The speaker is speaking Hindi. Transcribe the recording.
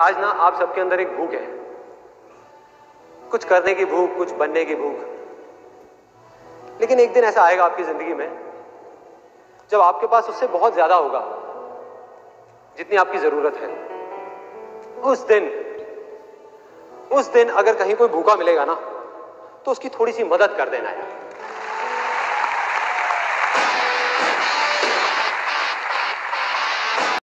आज ना आप सबके अंदर एक भूख है। कुछ करने की भूख, कुछ बनने की भूख। लेकिन एक दिन ऐसा आएगा आपकी ज़िंदगी में, जब आपके पास उससे बहुत ज़्यादा होगा, जितनी आपकी ज़रूरत है। उस दिन उस दिन अगर कहीं कोई भूखा मिलेगा ना तो उसकी थोड़ी सी मदद कर देना यार।